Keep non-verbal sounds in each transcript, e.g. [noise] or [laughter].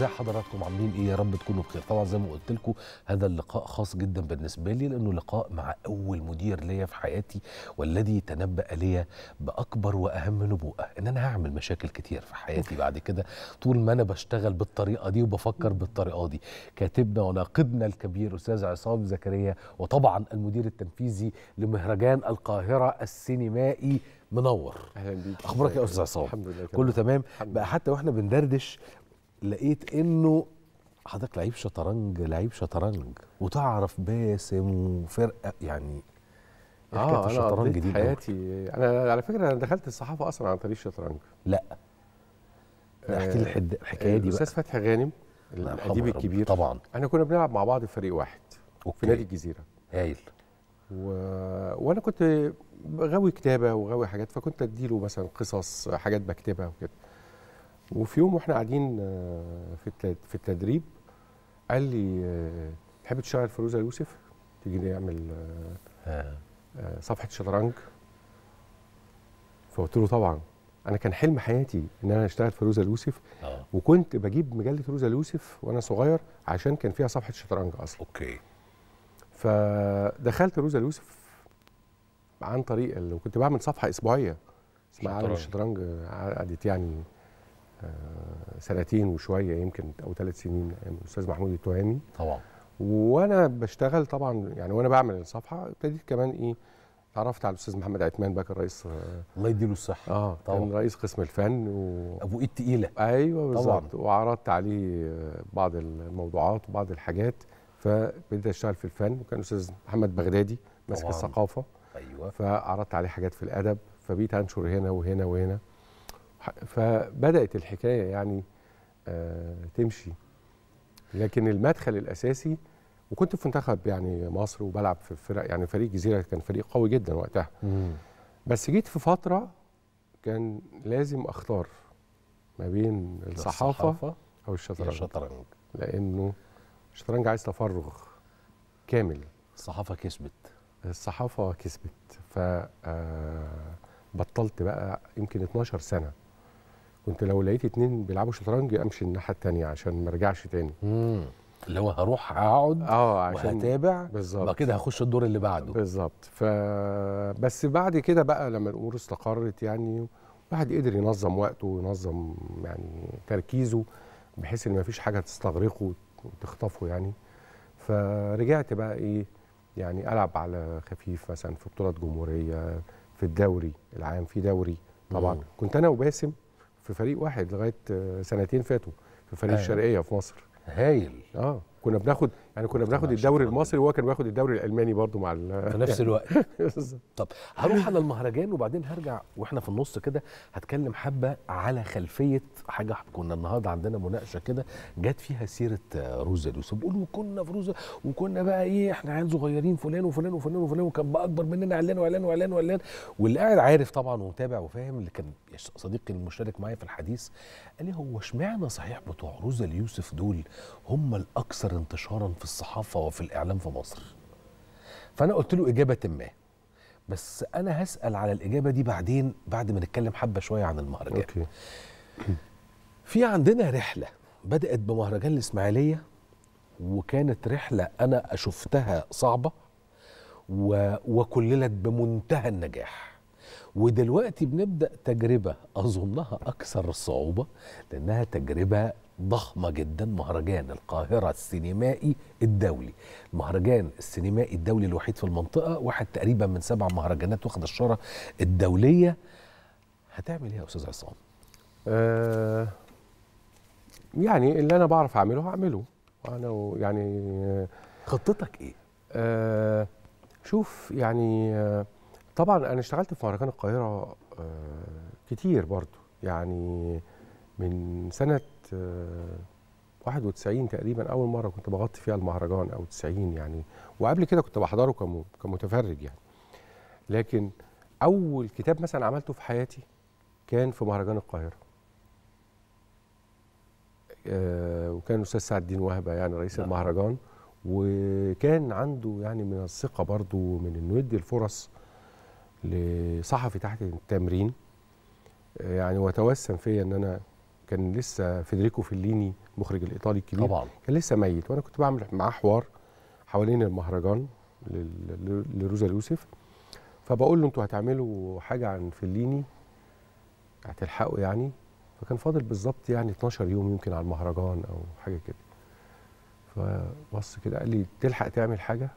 إزاي حضراتكم عاملين إيه؟ يا رب تكونوا بخير. طبعا زي ما قلت لكم هذا اللقاء خاص جدا بالنسبة لي لأنه لقاء مع أول مدير ليا في حياتي والذي تنبأ ليا بأكبر وأهم نبوءة إن أنا هعمل مشاكل كتير في حياتي بعد كده. طول ما أنا بشتغل بالطريقة دي وبفكر بالطريقة دي. كاتبنا وناقدنا الكبير أستاذ عصام زكريا وطبعا المدير التنفيذي لمهرجان القاهرة السينمائي منور. أهلا بيك. أخبارك يا أستاذ عصام؟ الحمد لله. كله تمام؟ بقى حتى وإحنا بندردش لقيت إنه حضرتك لعيب شطرنج لعيب شطرنج. وتعرف باسم وفرقه يعني آه أنا الشطرنج دي؟ حياتي أنا على فكرة أنا دخلت الصحافة أصلا عن طريق الشطرنج. لا. احكي لي الحد- الحكاية دي الأستاذ بقى فتحي غانم الأديب. الكبير. طبعا. إحنا كنا بنلعب مع بعض في فريق واحد في okay. نادي الجزيرة. هايل. و... وأنا كنت غاوي كتابة وغاوي حاجات فكنت أديله مثلا قصص حاجات بكتبها وكده. وفي يوم وإحنا قاعدين آه، في في التدريب قال لي آه، تحب تشتغل في روزا يوسف؟ تيجي نعمل آه، صفحة شطرنج. فقلت له طبعا. أنا كان حلم حياتي إن أنا أشتغل في روزا اليوسف وكنت بجيب مجلة روزا اليوسف وأنا صغير عشان كان فيها صفحة شطرنج أصلا. أوكي. فدخلت روزا اليوسف عن طريق وكنت بعمل صفحة أسبوعية اسمها عالم شطرنج. الشطرنج قعدت يعني سنتين وشوية يمكن أو ثلاث سنين أيام الأستاذ محمود التهامي طبعا. وأنا بشتغل طبعا يعني وأنا بعمل الصفحة ابتديت كمان إيه اتعرفت على الأستاذ محمد عثمان بقى كان رئيس آه, الله يديله الصحة. آه طبعا. كان رئيس قسم الفن و... أبو إيد تقيلة. أيوه. بالظبط. وعرضت عليه آه، بعض الموضوعات وبعض الحاجات فبديت أشتغل في الفن وكان الأستاذ محمد بغدادي ماسك. الثقافة. أيوه. فعرضت عليه حاجات في الأدب فبقيت أنشر هنا وهنا وهنا. فبدأت الحكاية يعني آه تمشي. لكن المدخل الأساسي وكنت في منتخب يعني مصر وبلعب في فرق يعني فريق الجزيره كان فريق قوي جدا وقتها. مم. بس جيت في فترة كان لازم أختار ما بين الصحافة أو الشطرنج. الشطرنج لأنه الشطرنج عايز تفرغ كامل. الصحافة كسبت. الصحافة كسبت. ف آه، بطلت بقى يمكن 12 سنة. كنت لو لقيت اتنين بيلعبوا شطرنج امشي الناحية التانية عشان ما ارجعش تاني. مم. اللي هو هروح اقعد آه عشان وهتابع بالظبط. بعد كده هخش الدور اللي بعده. بالظبط. ف بس بعد كده بقى لما الأمور استقرت يعني الواحد قدر ينظم وقته وينظم يعني تركيزه بحيث ان مفيش حاجة تستغرقه وتخطفه يعني. فرجعت بقى إيه يعني ألعب على خفيف مثلا في بطولات جمهورية في الدوري العام في دوري طبعا. مم. كنت أنا وباسم في فريق واحد لغاية آه، سنتين فاتوا في فريق أيوة. الشرقية في مصر هايل آه كنا بناخد يعني كنا بناخد الدوري. المصري وهو كان بياخد الدوري الألماني برضو مع ال- في نفس [laughs] الوقت. طب هروح على المهرجان وبعدين هرجع وإحنا في النص كده هتكلم حبة على خلفية حاجة كنا النهارده عندنا مناقشة كده جت فيها سيرة روزا اليوسف بيقول وكنا في روزا وكنا بقى إيه إحنا عيال صغيرين فلان وفلان وفلان وفلان وكان بقى أكبر مننا إعلان وإعلان وإعلان وإعلان واللي قاعد عارف طبعا ومتابع وفاهم اللي كان صديقي المشترك معايا في الحديث قال لي هو اشمعنى صحيح بتوع روزا اليوسف دول هم الأكثر انتشارا في الصحافة وفي الإعلام في مصر. فأنا قلت له إجابة ما. بس أنا هسأل على الإجابة دي بعدين بعد ما نتكلم حبة شوية عن المهرجان. أوكي. في عندنا رحلة بدأت بمهرجان الإسماعيلية وكانت رحلة أنا شفتها صعبة و... وكللت بمنتهى النجاح. ودلوقتي بنبدأ تجربة أظنها أكثر صعوبة لأنها تجربة ضخمة جدا مهرجان القاهرة السينمائي الدولي. المهرجان السينمائي الدولي الوحيد في المنطقة واحد تقريبا من سبع مهرجانات واخد الشهرة الدولية. هتعمل إيه يا أستاذ عصام؟ آه يعني اللي أنا بعرف أعمله هعمله. أنا و- يعني خطتك إيه؟ آه شوف يعني آه طبعا أنا اشتغلت في مهرجان القاهرة آه كتير برضو. يعني من سنة آه 91 تقريبا أول مرة كنت بغطي فيها المهرجان أو 90 يعني. وقبل كده كنت بحضره كم- كمتفرج يعني. لكن أول كتاب مثلا عملته في حياتي كان في مهرجان القاهرة. آه، وكان الأستاذ سعد الدين وهبة يعني رئيس نعم. المهرجان. وكان عنده يعني من الثقة برضو من إنه يدي الفرص لصحفي تحت التمرين. آه، يعني وتوسم فيا إن أنا كان لسه فيدريكو فيليني المخرج الإيطالي الكبير طبعا. كان لسه ميت. وأنا كنت بعمل معاه حوار حوالين المهرجان لروزا اليوسف. فبقول له أنتوا هتعملوا حاجة عن فيليني؟ هتلحقوا يعني؟ فكان فاضل بالظبط يعني 12 يوم يمكن على المهرجان أو حاجة كده. فبص كده قال لي تلحق تعمل حاجة؟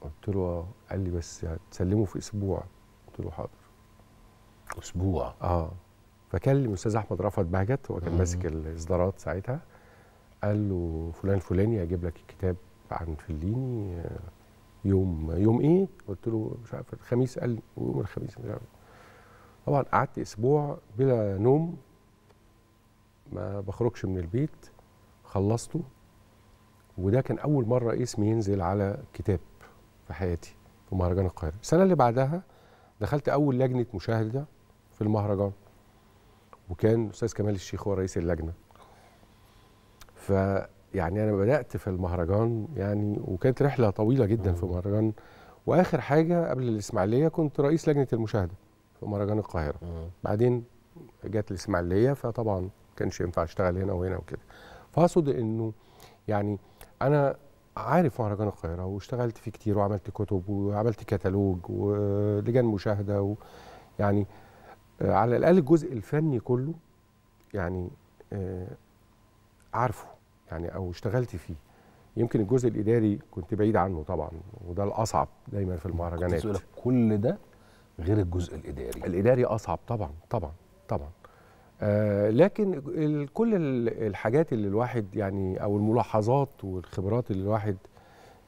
قلت له آه. قال لي بس هتسلمه في أسبوع. قلت له حاضر. أسبوع؟ آه. فكلم الأستاذ أحمد رفعت بهجت هو كان. ماسك الإصدارات ساعتها قال له فلان الفلاني أجيب لك الكتاب عن فليني آه، يوم يوم إيه؟ قلت له مش عارف الخميس قال لي يوم الخميس مش عارف. طبعا قعدت أسبوع بلا نوم ما بخرجش من البيت خلصته وده كان أول مرة اسمي ينزل على كتاب في حياتي في مهرجان القاهرة. السنة اللي بعدها دخلت أول لجنة مشاهدة في المهرجان. وكان الاستاذ كمال الشيخ هو رئيس اللجنة فيعني أنا بدأت في المهرجان يعني وكانت رحلة طويلة جدا في مم. مهرجان وآخر حاجة قبل الإسماعيلية كنت رئيس لجنة المشاهدة في مهرجان القاهرة. بعدين جت الإسماعيلية فطبعا ما كانش ينفع أشتغل هنا وهنا وكده فأقصد إنه يعني أنا عارف مهرجان القاهرة واشتغلت فيه كتير وعملت كتب وعملت كتالوج ولجان مشاهدة و يعني على الأقل الجزء الفني كله يعني آه، عارفه يعني أو اشتغلت فيه. يمكن الجزء الإداري كنت بعيد عنه طبعا وده الأصعب دايما في المهرجانات. كل ده غير الجزء الإداري. الإداري أصعب طبعا طبعا طبعا. آه لكن كل ال- الحاجات اللي الواحد يعني أو الملاحظات والخبرات اللي الواحد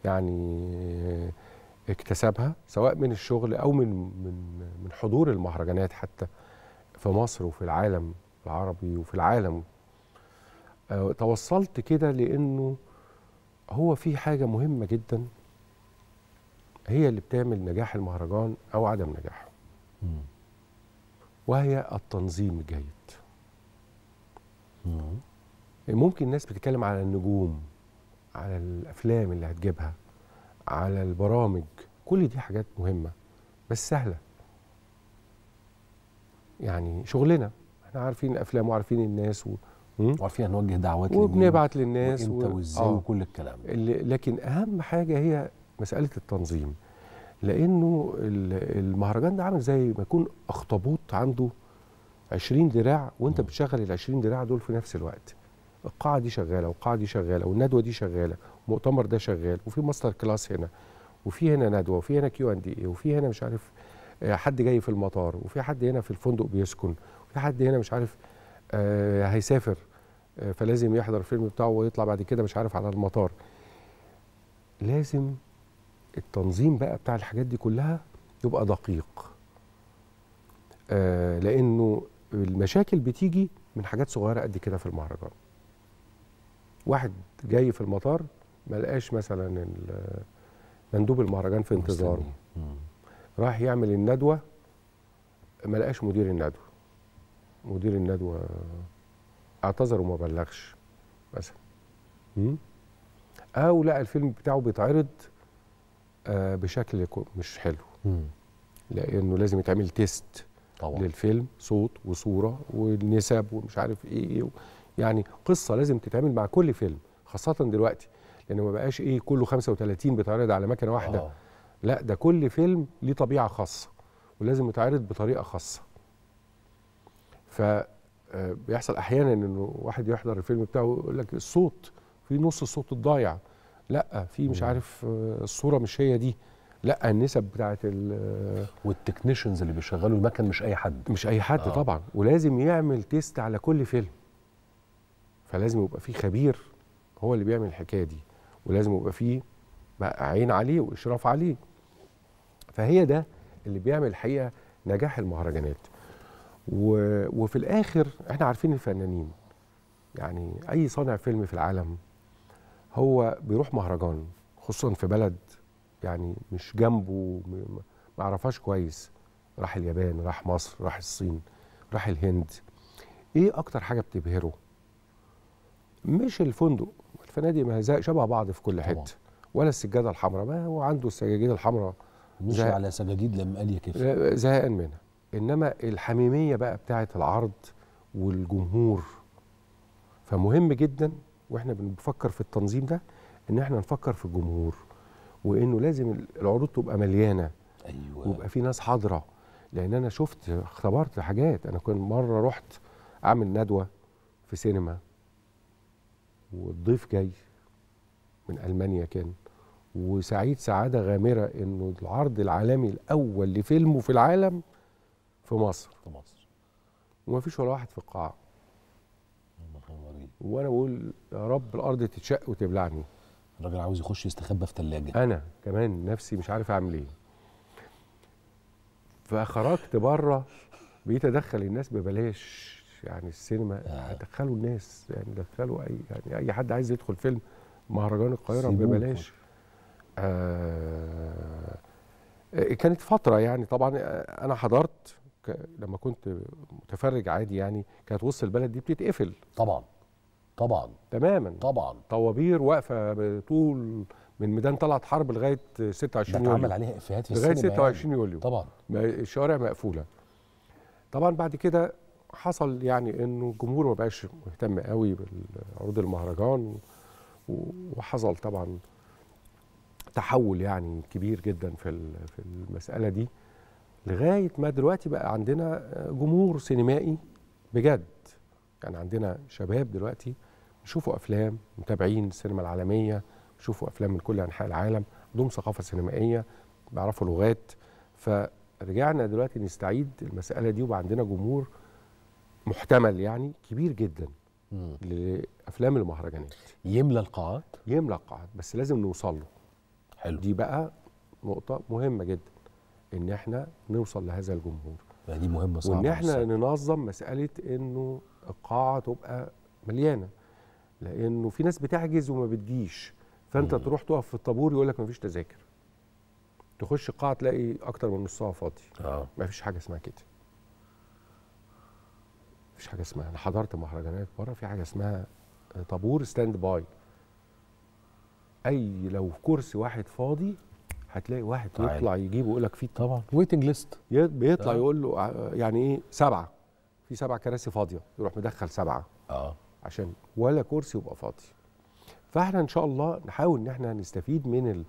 يعني آه، اكتسبها سواء من الشغل أو من من من حضور المهرجانات حتى في مصر وفي العالم العربي وفي العالم آه توصلت كده لأنه هو في حاجة مهمة جدا هي اللي بتعمل نجاح المهرجان أو عدم نجاحه مم. وهي التنظيم الجيد مم. ممكن الناس بتتكلم على النجوم على الأفلام اللي هتجيبها على البرامج. كل دي حاجات مهمة بس سهلة. يعني شغلنا. إحنا عارفين الأفلام وعارفين الناس و... وعارفين نوجه دعوات وبنبعت للناس وامتى و- وإزاي آه. وكل الكلام ده. اللي- لكن أهم حاجة هي مسألة التنظيم. لأنه ال- المهرجان ده عامل زي ما يكون أخطبوط عنده 20 دراع وأنت. بتشغل ال 20 دراع دول في نفس الوقت. القاعة دي شغالة والقاعة دي شغالة والندوة دي شغالة المؤتمر ده شغال وفي master class هنا وفي هنا ندوة وفي هنا Q and A وفي هنا مش عارف آه، حد جاي في المطار وفي حد هنا في الفندق بيسكن وفي حد هنا مش عارف آه، هيسافر آه، فلازم يحضر الفيلم بتاعه ويطلع بعد كده مش عارف على المطار. لازم التنظيم بقى بتاع الحاجات دي كلها يبقى دقيق. آه لأنه المشاكل بتيجي من حاجات صغيرة قد كده في المهرجان. واحد جاي في المطار ما لقاش مثلا مندوب المهرجان في انتظاره. راح يعمل الندوة ما لقاش مدير الندوة. مدير الندوة اعتذر وما بلغش مثلا? أو لقى الفيلم بتاعه بيتعرض آه بشكل مش حلو. مم. لأنه لازم يتعمل تيست طبعا. للفيلم صوت وصورة والنسب ومش عارف إيه يعني قصة لازم تتعمل مع كل فيلم خاصة دلوقتي. لأن ما بقاش إيه كله 35 بيتعرض على مكنة واحدة آه. لأ ده كل فيلم ليه طبيعة خاصة ولازم يتعرض بطريقة خاصة ف آه، بيحصل أحيانا إنه واحد يحضر الفيلم بتاعه يقول لك الصوت في نص الصوت الضايع لأ في مش. عارف آه، الصورة مش هي دي لأ النسب بتاعت ال- وال technicians اللي بيشغلوا المكن مش أي حد مش أي حد آه. آه. طبعا ولازم يعمل test على كل فيلم فلازم يبقى في خبير هو اللي بيعمل الحكاية دي ولازم يبقى فيه عين عليه وإشراف عليه. فهي ده اللي بيعمل الحقيقة نجاح المهرجانات. و... وفي الآخر إحنا عارفين الفنانين. يعني أي صانع فيلم في العالم هو بيروح مهرجان خصوصا في بلد يعني مش جنبه ما يعرفهاش كويس. راح اليابان راح مصر راح الصين راح الهند. إيه أكتر حاجة بتبهره؟ مش الفندق. الفنادق ما هي زي- شبه بعض في كل. حتة. ولا السجادة الحمراء. ما هو عنده السجاجيد الحمراء. مش على سجاجيد لما قال كيف. زهقان منها. إنما الحميمية بقى بتاعه العرض والجمهور. فمهم جدا وإحنا بنفكر في التنظيم ده إن إحنا نفكر في الجمهور. وإنه لازم العروض تبقى مليانة. أيوه. ويبقى في ناس حاضرة. لأن أنا شفت اختبرت حاجات. أنا كنت مرة رحت أعمل ندوة في سينما. والضيف جاي من ألمانيا كان وسعيد سعادة غامرة إنه العرض العالمي الأول لفيلمه في العالم في مصر. في مصر. وما فيش ولا واحد في القاعة. وأنا بقول يا رب الأرض تتشق وتبلعني. الراجل عاوز يخش يستخبى في ثلاجه أنا كمان نفسي مش عارف أعمل إيه. فخرجت بره بقيت أدخل الناس ببلاش. يعني السينما آه. هدخلوا الناس يعني دخلوا أي يعني أي حد عايز يدخل فيلم مهرجان القاهرة. ببلاش. آه كانت فترة يعني طبعا آه، أنا حضرت لما كنت متفرج عادي يعني كانت وسط البلد دي بتتقفل. طبعا طبعا. تماما. طبعا. طوابير واقفة طول من ميدان طلعت حرب لغاية ده 26 اتعمل يوليو. عليها إفيهات في لغاية السينما 26 يعني. يوليو. طبعا. الشوارع مقفولة. طبعا بعد كده حصل يعني إنه الجمهور ما بقاش مهتم قوي بعروض المهرجان وحصل طبعا تحول يعني كبير جدا في في المسألة دي لغاية ما دلوقتي بقى عندنا جمهور سينمائي بجد. يعني عندنا شباب دلوقتي بيشوفوا أفلام متابعين السينما العالمية بيشوفوا أفلام من كل أنحاء العالم عندهم ثقافة سينمائية بيعرفوا لغات. فرجعنا دلوقتي نستعيد المسألة دي وبقى عندنا جمهور محتمل يعني كبير جدا مم. لأفلام المهرجانات. يملى القاعات يملى القاعات بس لازم نوصل له. حلو. دي بقى نقطة مهمة جدا إن إحنا نوصل لهذا الجمهور. ما دي مهمة صعبة وإن إحنا بالظبط. ننظم مسألة إنه القاعة تبقى مليانة لإنه في ناس بتحجز وما بتجيش. فأنت مم. تروح تقف في الطابور يقول لك مفيش تذاكر. تخش القاعة تلاقي أكتر من نصها فاضي. آه. ما فيش حاجة اسمها كده. مفيش حاجة اسمها. أنا حضرت مهرجانات بره في حاجة اسمها طابور standby أي لو كرسي واحد فاضي هتلاقي واحد تعال. يطلع يجيبه يقول لك في طبعا. ويتنج ليست بيطلع آه. يقول له يعني إيه؟ سبعة. في سبع كراسي فاضية. يروح مدخل سبعة. آه. عشان ولا كرسي يبقى فاضي. فإحنا إن شاء الله نحاول إن إحنا نستفيد من ال-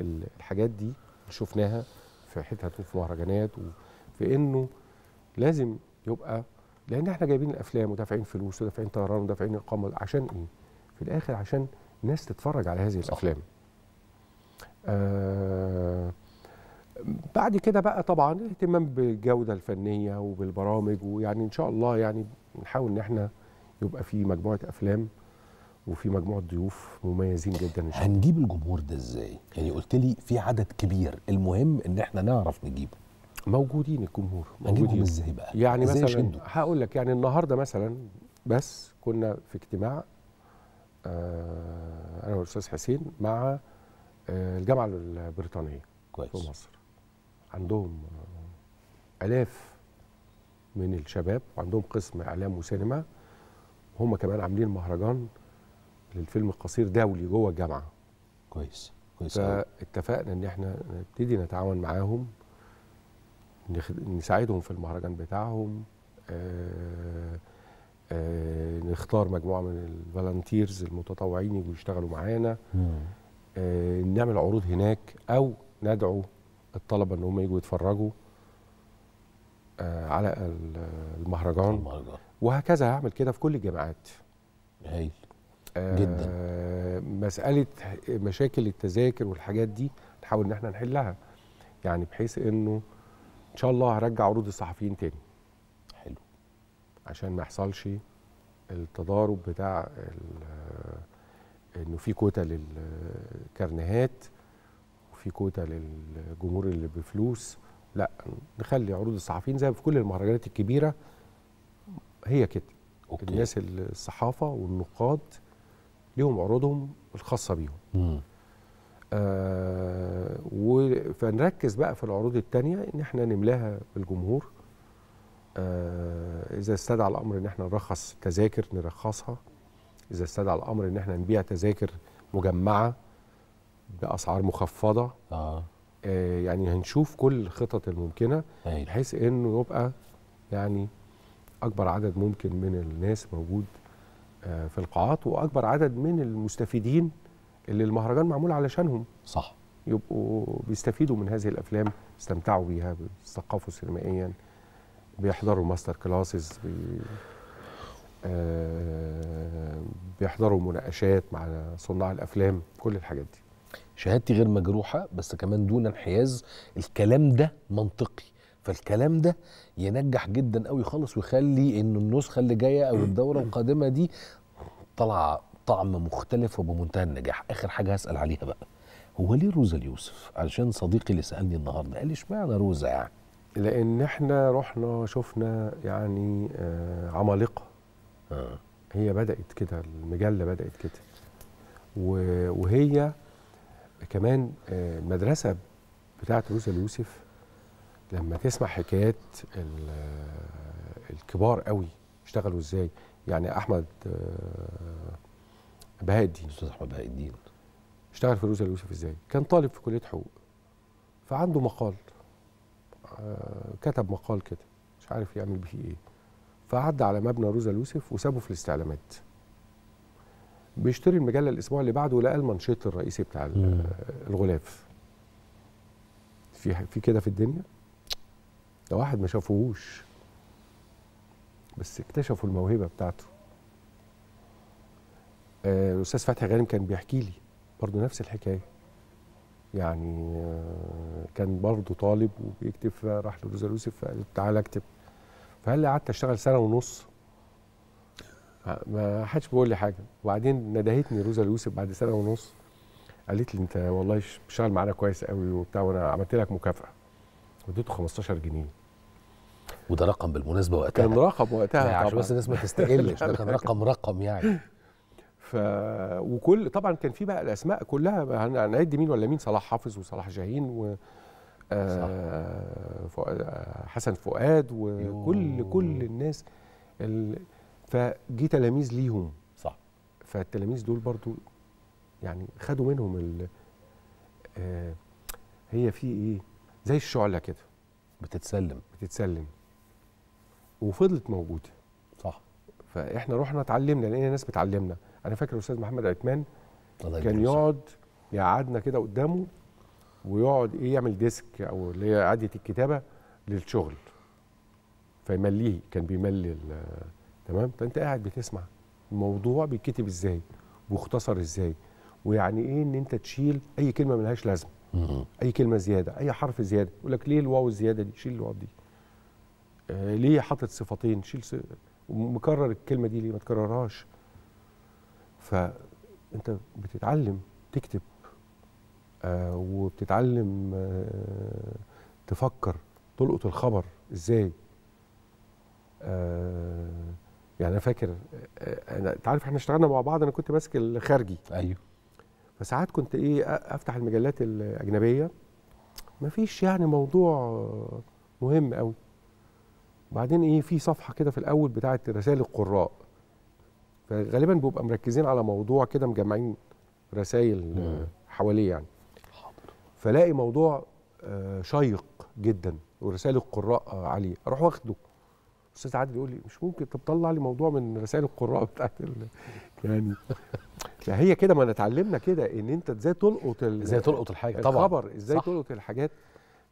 ال- الحاجات دي. اللي شفناها في حتت وفي مهرجانات وفي إنه لازم يبقى لأن إحنا جايبين الأفلام ودافعين فلوس ودافعين طيران ودافعين إقامة عشان إيه؟ في الآخر عشان الناس تتفرج على هذه صح. الأفلام. آه بعد كده بقى طبعا اهتمام بالجودة الفنية وبالبرامج ويعني إن شاء الله يعني نحاول إن إحنا يبقى في مجموعة أفلام وفي مجموعة ضيوف مميزين جدا إن شاء الله هنجيب الجمهور ده إزاي يعني قلت لي في عدد كبير المهم إن إحنا نعرف نجيبه موجودين الجمهور موجودين. إزاي بقى؟ يعني إزاي مثلا؟ هقول لك يعني النهارده مثلا بس كنا في اجتماع آه أنا والأستاذ حسين مع آه الجامعة البريطانية في كويس. مصر. عندهم آه آلاف من الشباب وعندهم قسم إعلام وسينما. هم كمان عاملين مهرجان للفيلم القصير دولي جوه الجامعة. كويس كويس. فاتفقنا إن إحنا نبتدي نتعاون معاهم. نساعدهم في المهرجان بتاعهم. آه، آه، نختار مجموعة من الفالنتيرز المتطوعين يجوا يشتغلوا معانا. آه، نعمل عروض هناك أو ندعو الطلبة إن هم يجوا يتفرجوا على ال- المهرجان. المهرجان. وهكذا هعمل كده في كل الجامعات. هايل آه، مسألة مشاكل التذاكر والحاجات دي نحاول إن إحنا نحلها. يعني بحيث إنه إن شاء الله هرجع عروض الصحفيين تاني. حلو. عشان ما يحصلش التضارب بتاع إنه في كوتا للكارنيهات وفي كوتا للجمهور اللي بفلوس. لا نخلي عروض الصحفيين زي في كل المهرجانات الكبيرة هي كده. okay. الناس الصحافة والنقاد ليهم عروضهم الخاصة بيهم. مم. آه فنركز بقى في العروض التانية إن إحنا نملاها بالجمهور آه إذا استدعى الأمر إن إحنا نرخص تذاكر نرخصها. إذا استدعى الأمر إن إحنا نبيع تذاكر مجمعة بأسعار مخفضة. آه. آه يعني هنشوف كل الخطط الممكنة هايل بحيث إنه يبقى يعني أكبر عدد ممكن من الناس موجود آه، في القاعات وأكبر عدد من المستفيدين اللي المهرجان معمول علشانهم. صح. يبقوا بيستفيدوا من هذه الأفلام يستمتعوا بيها بيثقفوا سينمائيا بيحضروا master classes بي آه بيحضروا مناقشات مع صناع الأفلام كل الحاجات دي. شهادتي غير مجروحة بس كمان دون انحياز الكلام ده منطقي. فالكلام ده ينجح جدا قوي خالص ويخلي انه النسخة اللي جاية أو الدورة القادمة دي طالعة طعم مختلف وبمنتهى النجاح. آخر حاجة هسأل عليها بقى. هو ليه روزا اليوسف؟ علشان صديقي اللي سألني النهارده قال لي اشمعنى روزا يعني؟ لأن إحنا رحنا شفنا يعني آه عمالقة. آه. هي بدأت كده المجلة بدأت كده. وهي كمان آه، المدرسة بتاعت روزا اليوسف لما تسمع حكايات آه، الكبار قوي اشتغلوا إزاي. يعني أحمد آه، بهاء الدين. أستاذ أحمد بهاء الدين. اشتغل في روزا اليوسف إزاي؟ كان طالب في كلية حقوق. فعنده مقال آه، كتب مقال كده مش عارف يعمل بيه إيه. فعدى على مبنى روزا اليوسف وسابه في الاستعلامات. بيشتري المجلة الأسبوع اللي بعده لقى المنشط الرئيسي بتاع مم. الغلاف. في في كده في الدنيا؟ ده واحد ما شافوهوش بس اكتشفوا الموهبة بتاعته. الأستاذ فتحي غانم كان بيحكي لي برضه نفس الحكاية. يعني آه، كان برضه طالب وبيكتب فراح لروزا يوسف فقال تعالى اكتب. فقال لي قعدت أشتغل سنة ونص. ما حدش بيقول لي حاجة. وبعدين ندهتني روزا يوسف بعد سنة ونص. قالت لي أنت والله بتشتغل معانا كويس قوي وبتاع وأنا عملت لك مكافأة. وديته 15 جنيه. وده رقم بالمناسبة وقتها. كان رقم وقتها يعني عشان بس الناس ما تستقلش. ده كان. [laughs] رقم رقم يعني. ف وكل طبعا كان في بقى الأسماء كلها هن- هنعد مين ولا مين؟ صلاح حافظ وصلاح جاهين و آه، فؤاد- حسن فؤاد وكل يوه. كل الناس ال... فجي تلاميذ ليهم. صح. فالتلاميذ دول برضو يعني خدوا منهم ال... آه هي في إيه؟ زي الشعلة كده. بتتسلم. بتتسلم. وفضلت موجودة. صح. فإحنا رحنا اتعلمنا لقينا ناس بتعلمنا. أنا فاكر الأستاذ محمد عثمان كان يقعد يقعدنا كده قدامه ويقعد إيه يعمل ديسك أو اللي هي عاده الكتابة للشغل. فيمليه كان بيملي تمام؟ فأنت قاعد بتسمع الموضوع بيتكتب إزاي مختصر إزاي ويعني إيه إن أنت تشيل أي كلمة ملهاش لازمة. أي كلمة زيادة أي حرف زيادة يقول لك ليه الواو الزيادة دي؟ شيل الواو دي. آه ليه حاطط صفتين؟ شيل س... مكرر الكلمة دي ليه؟ ما تكررهاش. فأنت بتتعلم تكتب آه وبتتعلم آه تفكر تلقط الخبر إزاي؟ آه يعني أنا فاكر آه أنا أنت عارف إحنا اشتغلنا مع بعض أنا كنت ماسك الخارجي. أيوه. فساعات كنت إيه أفتح المجلات الأجنبية. مفيش يعني موضوع مهم قوي بعدين إيه في صفحة كده في الأول بتاعه رسائل القراء. فغالبا بيبقى مركزين على موضوع كده مجمعين رسائل مم. حواليه يعني. حاضر. فلاقي موضوع آه، شيق جدا ورسائل القراء آه، عليه أروح واخده. أستاذ عادل يقول لي مش ممكن طب طلع لي موضوع من رسائل القراء بتاعت. [laughs] يعني فهي كده ما اتعلمنا كده إن أنت إزاي تلقط إزاي تلقط الحاجة. طبعا. الخبر إزاي. تلقط الحاجات.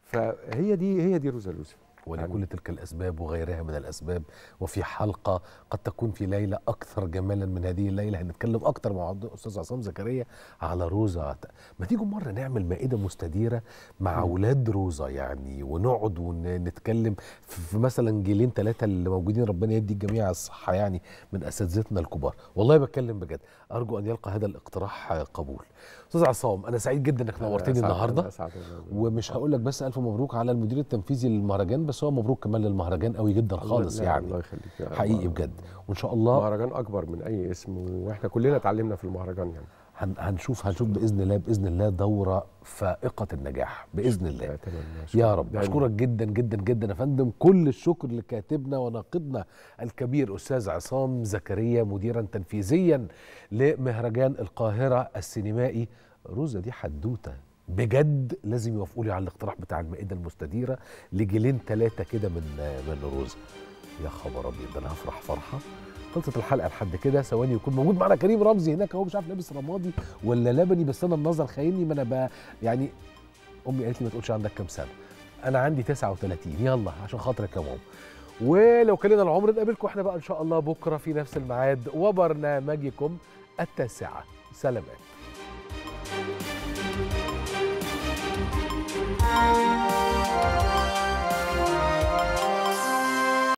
فهي دي هي دي روزا يوسف ولكل تلك الأسباب وغيرها من الأسباب وفي حلقة قد تكون في ليلة أكثر جمالا من هذه الليلة. هنتكلم أكتر مع الاستاذ عصام زكريا على روزا. ما تيجوا مرة نعمل مائدة مستديرة مع مم. أولاد روزا يعني ونقعد ونتكلم في مثلا جيلين ثلاثة اللي موجودين ربنا يدي الجميع الصحة يعني من أساتذتنا الكبار. والله بتكلم بجد. أرجو أن يلقى هذا الاقتراح قبول. أستاذ عصام أنا سعيد جدا إنك نورتني النهارده. ومش هقول لك بس ألف مبروك على المدير التنفيذي للمهرجان بس هو مبروك كمان للمهرجان قوي جدا خالص يعني الله يخليك حقيقي. بجد وإن شاء الله مهرجان أكبر من أي اسم وإحنا كلنا اتعلمنا في المهرجان يعني هنشوف هنشوف بإذن الله بإذن الله دورة فائقة النجاح بإذن الله. يا رب. دايماً. أشكرك جدا جدا جدا يا فندم. كل الشكر لكاتبنا وناقدنا الكبير أستاذ عصام زكريا مديرا تنفيذيا لمهرجان القاهرة السينمائي. روزا دي حدوتة. بجد لازم يوافقوا لي على الاقتراح بتاع المائدة المستديرة. لجيلين ثلاثة كده من من روزا. يا خبر أبيض أنا هفرح فرحة. خلصت الحلقة لحد كده. ثواني يكون موجود معنا كريم رمزي هناك أهو مش عارف لابس رمادي ولا لبني بس أنا النظر خايني ما أنا بقى يعني أمي قالت لي ما تقولش عندك كام سنة. أنا عندي 39 يلا عشان خاطرك يا ماما ولو كلنا العمر نقابلكم إحنا بقى إن شاء الله بكرة في نفس الميعاد وبرنامجكم التاسعة. سلامات.